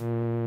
Mm. -hmm.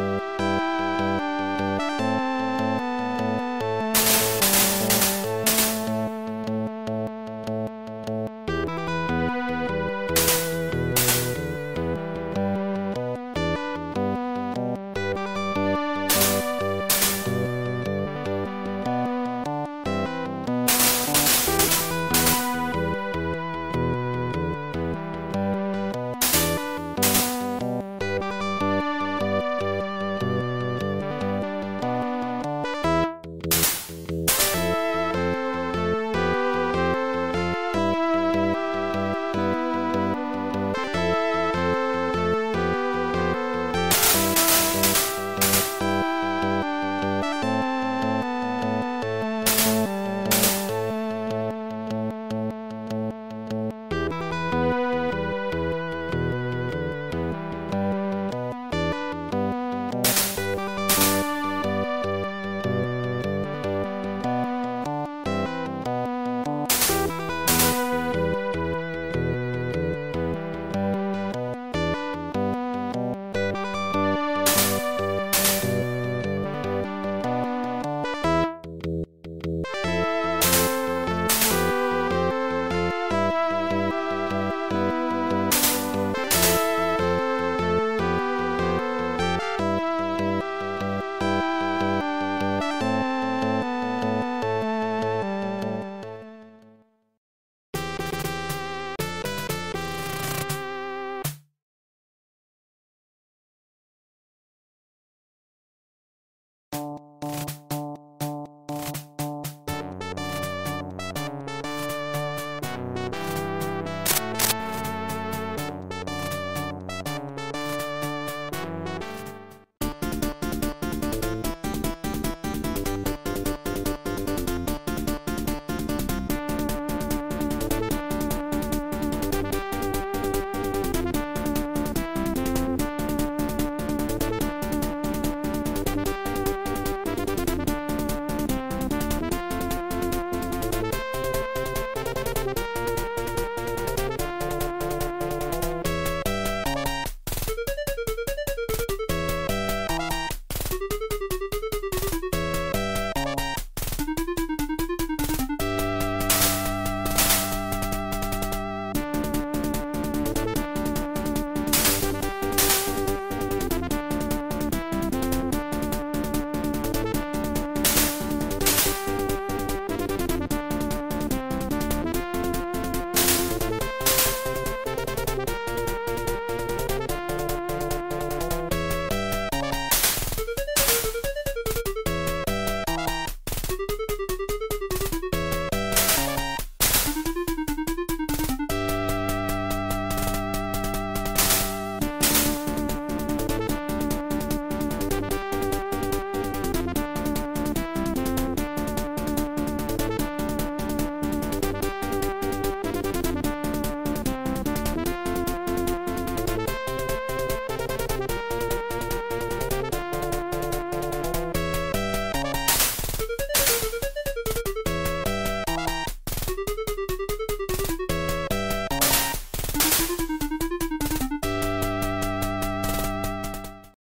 you